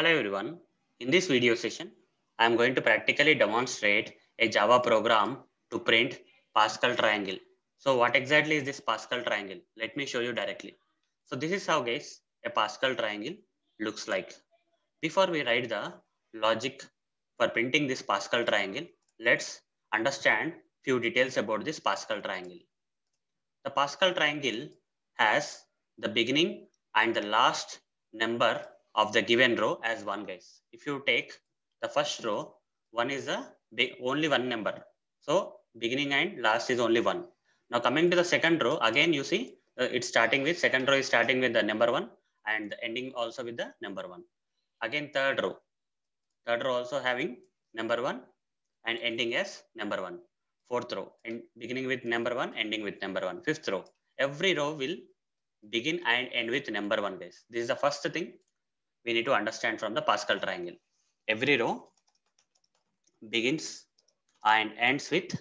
Hello everyone. In this video session, I am going to practically demonstrate a Java program to print Pascal triangle. So what exactly is this Pascal triangle? Let me show you directly. So this is how guys a Pascal triangle looks like. Before we write the logic for printing this Pascal triangle, let's understand few details about this Pascal triangle. The Pascal triangle has the beginning and the last number of the given row as one guys. If you take the first row, one is a big, only one number. So beginning and last is only one. Now coming to the second row, again you see uh, it's starting with second row is starting with the number one and ending also with the number one. Again third row, third row also having number one and ending as number one. Fourth row and beginning with number one, ending with number one. Fifth row, every row will begin and end with number one guys. This is the first thing we need to understand from the Pascal triangle. Every row begins and ends with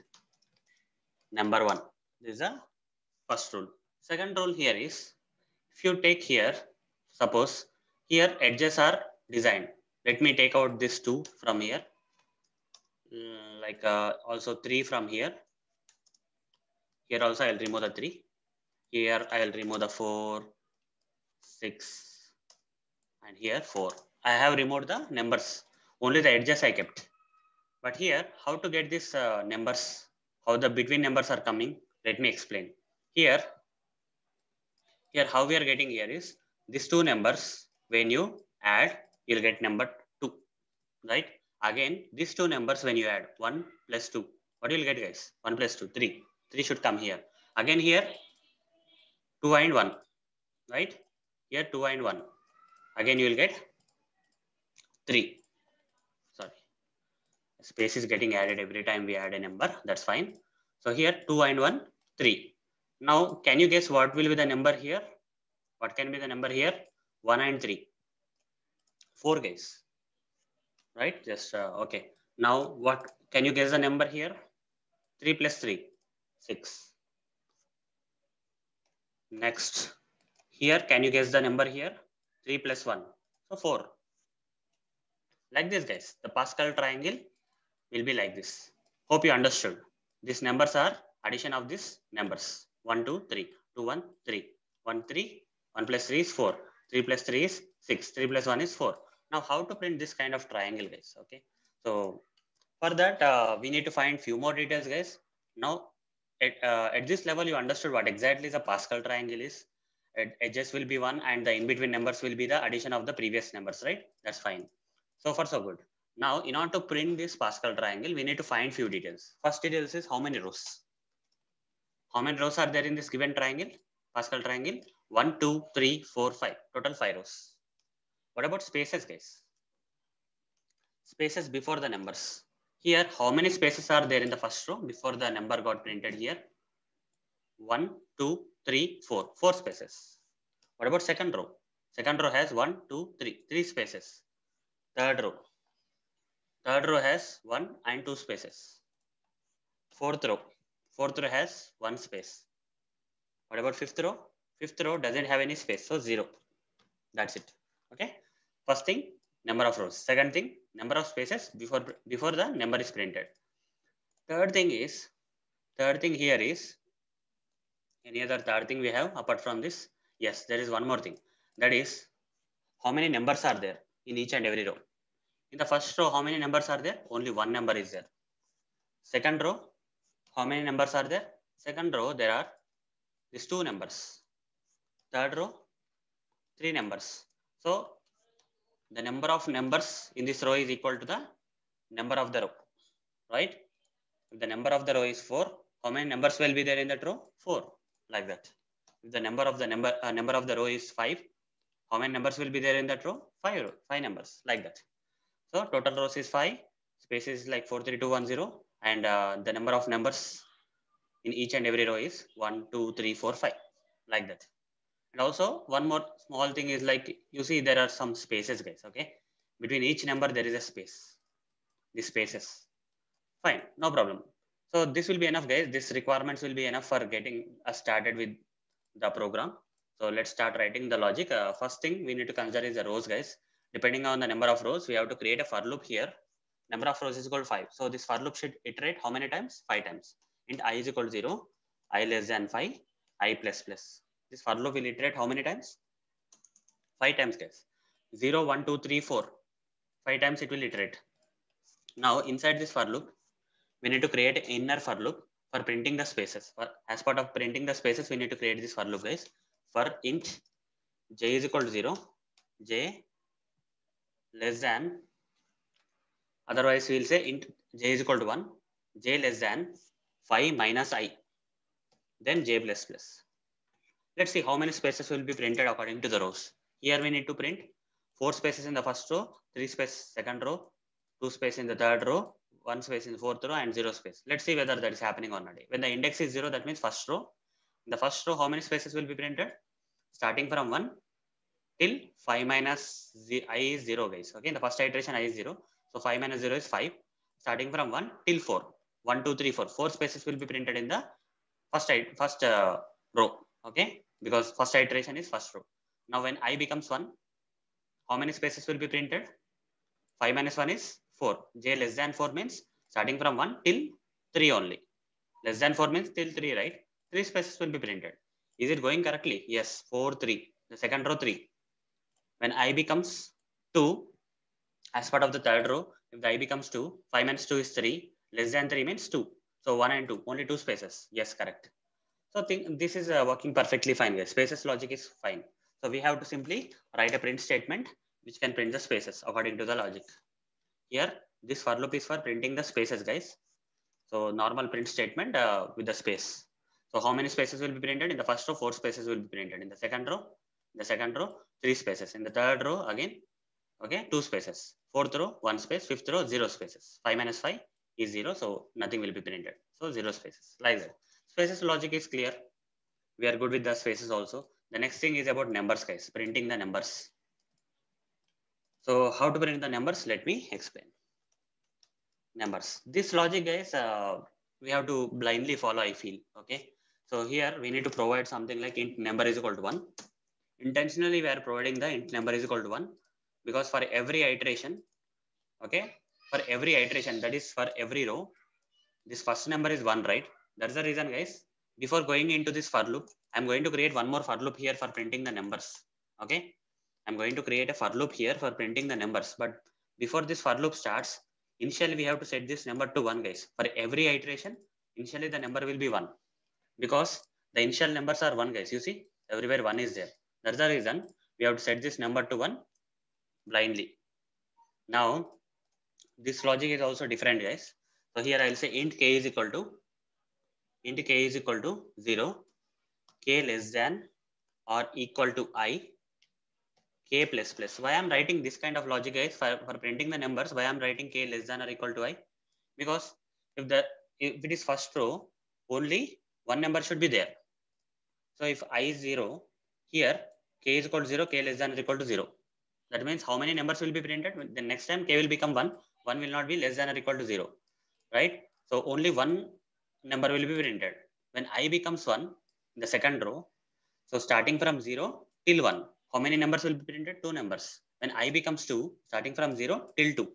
number one. This is the first rule. Second rule here is if you take here, suppose here edges are designed. Let me take out this two from here. Mm, like uh, also three from here. Here also I'll remove the three. Here I'll remove the four, six, and here four. I have removed the numbers. Only the edges I kept. But here, how to get these uh, numbers? How the between numbers are coming? Let me explain. Here, here how we are getting here is these two numbers. When you add, you'll get number two, right? Again, these two numbers when you add one plus two, what you'll get, guys? One plus two, three. Three should come here. Again here, two and one, right? Here two and one. Again, you will get three. Sorry, space is getting added every time we add a number. That's fine. So here two and one, three. Now, can you guess what will be the number here? What can be the number here? One and three. Four guys. Right? Just uh, okay. Now, what can you guess the number here? Three plus three, six. Next, here, can you guess the number here? 3 plus 1. So 4. Like this, guys. The Pascal triangle will be like this. Hope you understood. These numbers are addition of these numbers. 1, 2, 3. 2, 1, 3. 1, 3. 1 plus 3 is 4. 3 plus 3 is 6. 3 plus 1 is 4. Now, how to print this kind of triangle, guys? Okay. So, for that, uh, we need to find few more details, guys. Now, at, uh, at this level, you understood what exactly the Pascal triangle is edges will be one and the in between numbers will be the addition of the previous numbers, right? That's fine. So far, so good. Now, in order to print this Pascal triangle, we need to find few details. First details is how many rows. How many rows are there in this given triangle? Pascal triangle? One, two, three, four, five. Total five rows. What about spaces, guys? Spaces before the numbers. Here, how many spaces are there in the first row before the number got printed here? One, two, three, four, four spaces. What about second row? Second row has one, two, three, three spaces. Third row. Third row has one and two spaces. Fourth row. Fourth row has one space. What about fifth row? Fifth row doesn't have any space, so zero. That's it. Okay. First thing, number of rows. Second thing, number of spaces before before the number is printed. Third thing is, third thing here is any other third thing we have apart from this? Yes, there is one more thing. That is how many numbers are there in each and every row. In the first row, how many numbers are there? Only one number is there. Second row, how many numbers are there? Second row, there are these two numbers. Third row, three numbers. So the number of numbers in this row is equal to the number of the row, right? The number of the row is four, how many numbers will be there in that row? Four like that. If the number of the number uh, number of the row is five, how many numbers will be there in that row? Five row, five numbers like that. So total rows is five, space is like four, three, two, one, zero, and uh, the number of numbers in each and every row is one, two, three, four, five, like that. And also one more small thing is like you see there are some spaces, guys. Okay, between each number there is a space. The spaces, fine, no problem. So this will be enough guys. This requirements will be enough for getting us started with the program. So let's start writing the logic. Uh, first thing we need to consider is the rows guys. depending on the number of rows, we have to create a for loop here. Number of rows is equal to 5. So this for loop should iterate how many times? 5 times. Int i is equal to 0, i less than 5, i plus plus. This for loop will iterate how many times? 5 times guys. 0, 1, 2, 3, 4. 5 times it will iterate. Now inside this for loop, we need to create inner for loop for printing the spaces. For, as part of printing the spaces, we need to create this for loop guys. For int j is equal to 0, j less than, otherwise we'll say int j is equal to 1, j less than 5 minus i, then j plus plus. Let's see how many spaces will be printed according to the rows. Here we need to print four spaces in the first row, three spaces second row, two space in the third row, one space in fourth row and zero space. Let's see whether that is happening or not. When the index is zero, that means first row. In the first row, how many spaces will be printed? Starting from one till 5 minus z, i is 0 guys. Okay, in the first iteration i is 0. So 5 minus 0 is 5. Starting from 1 till 4. 1, 2, 3, 4. 4 spaces will be printed in the first, first uh, row. Okay, because first iteration is first row. Now when i becomes 1, how many spaces will be printed? 5 minus 1 is 4. j less than 4 means starting from 1 till 3 only. Less than 4 means till 3, right? 3 spaces will be printed. Is it going correctly? Yes, 4, 3. The second row 3 when i becomes 2 as part of the third row if the i becomes 2 5 minus 2 is 3 less than 3 means 2 so 1 and 2 only two spaces yes correct so think this is uh, working perfectly fine guys spaces logic is fine so we have to simply write a print statement which can print the spaces according to the logic here this for loop is for printing the spaces guys. So normal print statement uh, with the space. So how many spaces will be printed? In the first row four spaces will be printed. In the second row the second row three spaces. In the third row again okay two spaces. Fourth row one space. Fifth row zero spaces. Five minus five is zero so nothing will be printed. So zero spaces. Like that. Spaces logic is clear. We are good with the spaces also. The next thing is about numbers guys. Printing the numbers so how to print the numbers? Let me explain. Numbers. This logic guys uh, we have to blindly follow i feel okay? So here we need to provide something like int number is equal to one. Intentionally we are providing the int number is equal to 1 because for every iteration okay? For every iteration that is for every row this first number is 1 right? That's the reason guys. Before going into this for loop i'm going to create one more for loop here for printing the numbers okay i'm going to create a for loop here for printing the numbers. But before this for loop starts initially we have to set this number to 1 guys. For every iteration initially the number will be 1 because the initial numbers are 1 guys. You see everywhere 1 is there. That's the reason we have to set this number to 1 blindly. Now, this logic is also different, guys. So here I'll say int k is equal to int k is equal to 0, k less than or equal to i, k plus plus. Why I'm writing this kind of logic, guys, for, for printing the numbers, why I'm writing k less than or equal to i? Because if the if it is first row, only one number should be there. So if i is 0, here k is equal to 0, k less than or equal to 0. That means how many numbers will be printed? The next time k will become 1, 1 will not be less than or equal to 0, right? So only one number will be printed. When i becomes 1, in the second row, so starting from 0 till 1, how many numbers will be printed? Two numbers. When i becomes 2, starting from 0 till 2,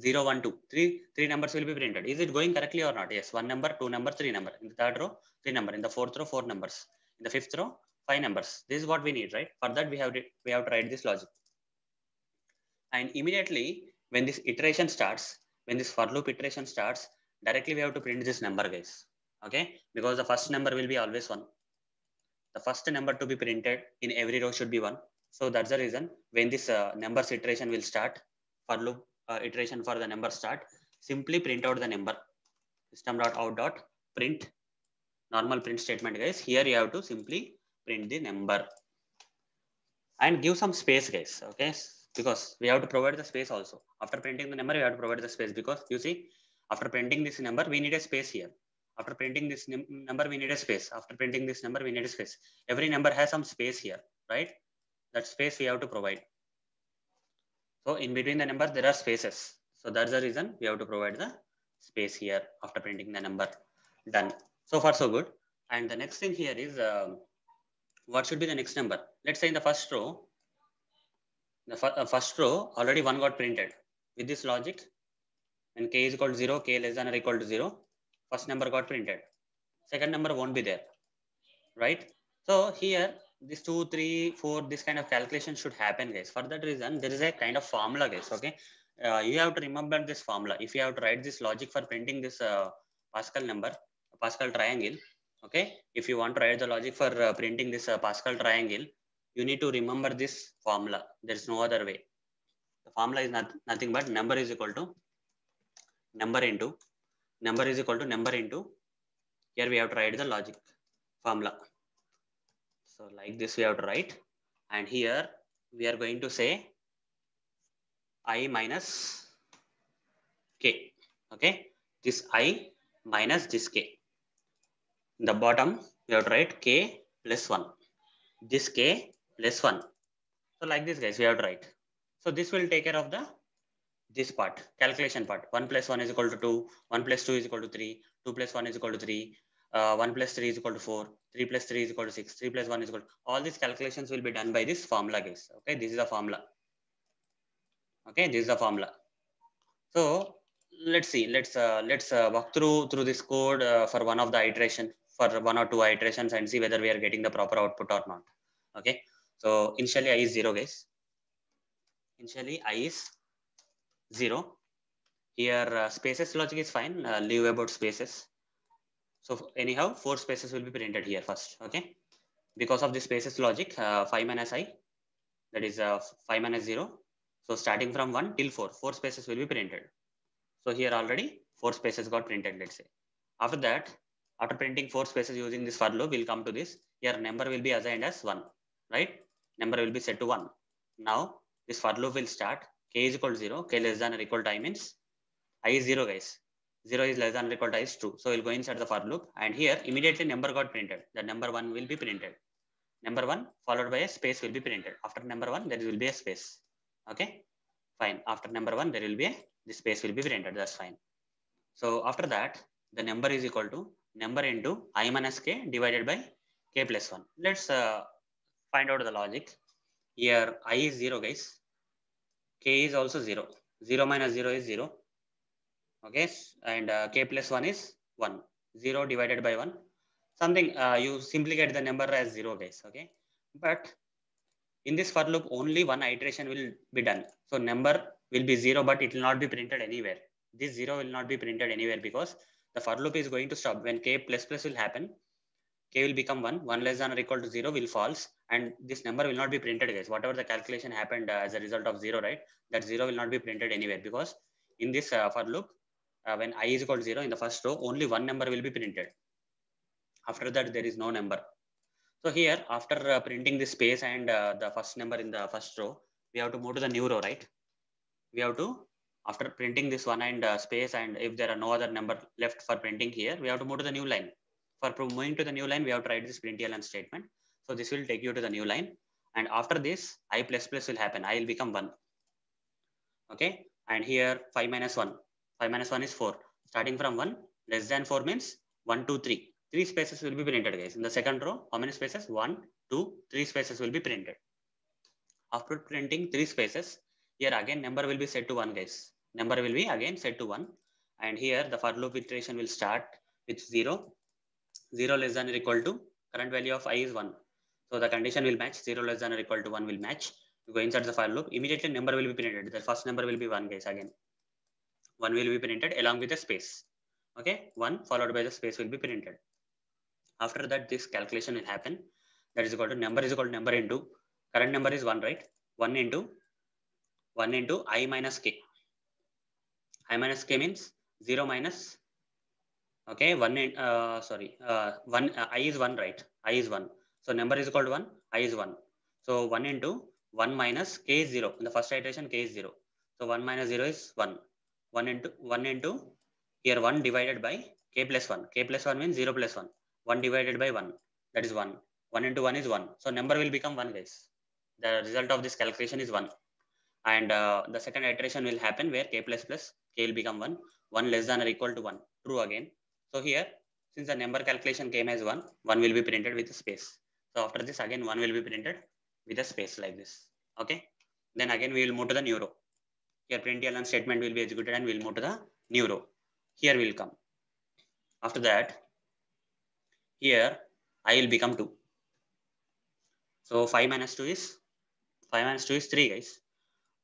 0, 1, 2, 3, 3 numbers will be printed. Is it going correctly or not? Yes, 1 number, 2 number, 3 number. In the third row, 3 number. In the fourth row, 4 numbers. In the fifth row, five numbers. This is what we need, right? For that, we have we have to write this logic. And immediately when this iteration starts, when this for loop iteration starts, directly we have to print this number, guys. Okay, because the first number will be always one. The first number to be printed in every row should be one. So that's the reason when this uh, numbers iteration will start, for loop uh, iteration for the number start, simply print out the number. System.out.print normal print statement, guys. Here you have to simply print the number and give some space guys okay because we have to provide the space also after printing the number we have to provide the space because you see after printing this number we need a space here after printing this number we need a space. After printing this number we need a space. Every number has some space here right? That space we have to provide. So in between the number there are spaces. So that's the reason we have to provide the space here after printing the number. Done. So far so good. And the next thing here is uh, what should be the next number? Let's say in the first row, the uh, first row already one got printed. With this logic, when k is equal to 0, k less than or equal to 0, first number got printed. Second number won't be there, right? So here, this 2, 3, 4, this kind of calculation should happen, guys. For that reason, there is a kind of formula, guys, okay? Uh, you have to remember this formula. If you have to write this logic for printing this uh, Pascal number, Pascal triangle, okay? If you want to write the logic for uh, printing this uh, Pascal triangle, you need to remember this formula. There is no other way. The formula is not, nothing but number is equal to number into number is equal to number into here we have to write the logic formula. So like this we have to write and here we are going to say i minus k. Okay, this i minus this k. In the bottom we have to write k plus 1. This k plus 1. So like this guys we have to write. So this will take care of the this part, calculation part. 1 plus 1 is equal to 2, 1 plus 2 is equal to 3, 2 plus 1 is equal to 3, uh, 1 plus 3 is equal to 4, 3 plus 3 is equal to 6, 3 plus 1 is equal to, all these calculations will be done by this formula guys. Okay, this is the formula. Okay, this is the formula. So let's see, let's uh, let's uh, walk through through this code uh, for one of the iteration for one or two iterations and see whether we are getting the proper output or not. Okay, so initially i is 0 guys. Initially i is 0. Here uh, spaces logic is fine, uh, leave about spaces. So anyhow, four spaces will be printed here first, okay? Because of the spaces logic, uh, 5 minus i, that is uh, 5 minus 0. So starting from 1 till 4, four spaces will be printed. So here already four spaces got printed, let's say. After that, after printing four spaces using this for loop, we'll come to this. Here number will be assigned as 1, right? Number will be set to 1. Now this for loop will start k is equal to 0, k less than or equal to i means i is 0 guys. 0 is less than or equal to i is true. So we'll go inside the for loop and here immediately number got printed. The number 1 will be printed. Number 1 followed by a space will be printed. After number 1 there will be a space. Okay, fine. After number 1 there will be a, the space will be printed. That's fine. So after that the number is equal to number into i minus k divided by k plus 1. Let's uh, find out the logic. Here i is 0 guys k is also 0. 0 minus 0 is 0. Okay, and uh, k plus 1 is 1. 0 divided by 1. Something uh, you simply get the number as 0 guys. Okay, but in this for loop only one iteration will be done. So number will be 0 but it will not be printed anywhere. This 0 will not be printed anywhere because the for loop is going to stop when k plus plus will happen k will become 1 1 less than or equal to 0 will false and this number will not be printed guys. Whatever the calculation happened uh, as a result of 0 right? That 0 will not be printed anywhere because in this uh, for loop uh, when i is equal to 0 in the first row only one number will be printed. After that there is no number. So here after uh, printing the space and uh, the first number in the first row we have to move to the new row right? We have to after printing this one and uh, space and if there are no other number left for printing here we have to move to the new line. For moving to the new line we have to write this println statement so this will take you to the new line. And after this i plus plus will happen. I will become 1 okay? And here 5 minus 1 5 minus 1 is 4 starting from 1 less than 4 means 1 2 3 three spaces will be printed guys. In the second row how many spaces? 1 2 3 spaces will be printed. After printing three spaces here again number will be set to 1 guys. Number will be again set to 1 and here the for loop iteration will start with 0 0 less than or equal to current value of i is 1 so the condition will match. 0 less than or equal to 1 will match. You go inside the for loop. Immediately number will be printed. The first number will be 1 guys again. 1 will be printed along with a space. Okay? 1 followed by the space will be printed. After that this calculation will happen. That is equal to number is equal to number into. Current number is 1 right? 1 into 1 into i minus k. I minus k means 0 minus okay? 1 in, uh, sorry uh, 1 uh, i is 1 right? I is 1 so number is equal to 1 i is 1 so 1 into 1 minus k is 0 in the first iteration k is 0 so 1 minus 0 is 1 1 into 1 into here 1 divided by k plus 1 k plus 1 means 0 plus 1 1 divided by 1 that is 1 1 into 1 is 1 so number will become 1 guys. The result of this calculation is 1 and uh, the second iteration will happen where k plus plus k will become 1 1 less than or equal to 1 true again. So here since the number calculation came as 1 1 will be printed with a space so after this again 1 will be printed with a space like this okay Then again, we will move to the new row. Here println statement will be executed and we'll move to the new row. Here we will come. After that, here I will become 2. So 5 minus 2 is 5 minus 2 is 3 guys.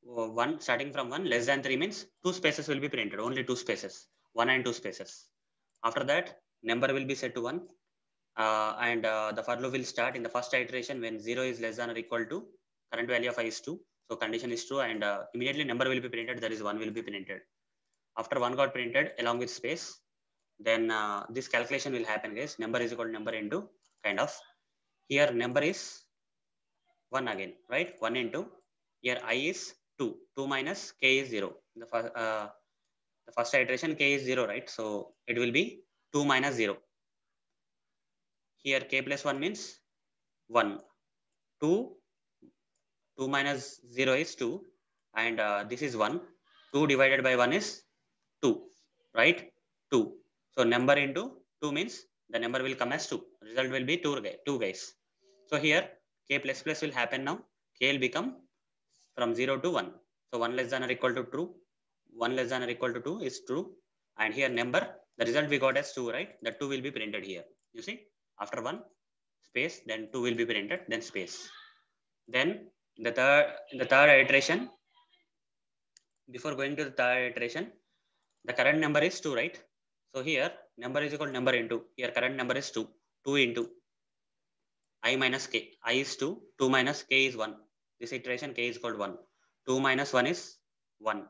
1 starting from 1 less than 3 means 2 spaces will be printed only 2 spaces 1 and 2 spaces. After that number will be set to 1 uh, and uh, the for loop will start in the first iteration when 0 is less than or equal to current value of i is 2 so condition is true and uh, immediately number will be printed. That is 1 will be printed. After 1 got printed along with space then uh, this calculation will happen guys. Number is equal to number into kind of here number is 1 again right? 1 into here i is 2 2 minus k is 0 the first uh, the first iteration k is 0 right? So it will be 2 minus 0 here k plus 1 means 1 2 2 minus 0 is 2 and uh, this is 1 2 divided by 1 is 2 right? 2 so number into 2 means the number will come as 2 result will be 2 2 guys. So here k plus plus will happen now. K will become from 0 to 1 so 1 less than or equal to true. 1 less than or equal to 2 is true. And here number the result we got as 2 right? The 2 will be printed here. You see after 1 space then 2 will be printed then space. Then the third the third iteration before going to the third iteration the current number is 2 right? So here number is equal to number into here current number is 2 2 into i minus k. i is 2 2 minus k is 1 this iteration k is to 1 2 minus 1 is 1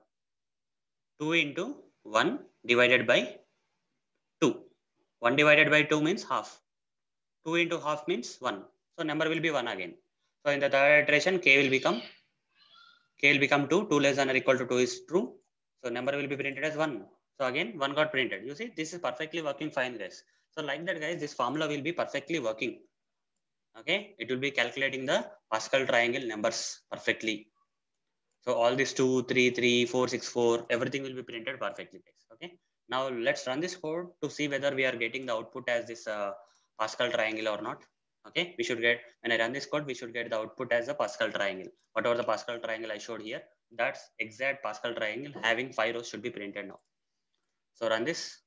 2 into 1 divided by 2 1 divided by 2 means half 2 into half means 1 so number will be 1 again so in the third iteration, k will become k will become 2. 2 less than or equal to 2 is true. So number will be printed as 1. So again, 1 got printed. You see, this is perfectly working fine, guys. So like that, guys, this formula will be perfectly working. Okay, it will be calculating the Pascal triangle numbers perfectly. So all these 2, 3, 3, 4, 6, 4, everything will be printed perfectly, guys. Okay. Now let's run this code to see whether we are getting the output as this uh, Pascal triangle or not okay? We should get when i run this code we should get the output as a pascal triangle. Whatever the pascal triangle i showed here that's exact pascal triangle having five rows should be printed now. So run this.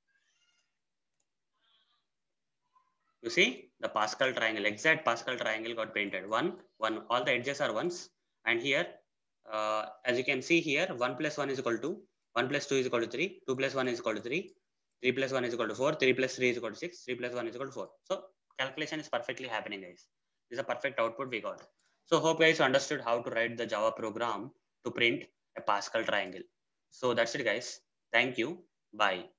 You see the pascal triangle exact pascal triangle got printed. One one all the edges are ones. And here uh, as you can see here 1 plus 1 is equal to 1 plus 2 is equal to 3 2 plus 1 is equal to 3 3 plus 1 is equal to 4 3 plus 3 is equal to 6 3 plus 1 is equal to 4 so calculation is perfectly happening guys. This is a perfect output we got. So hope guys understood how to write the java program to print a pascal triangle. So that's it guys. Thank you. Bye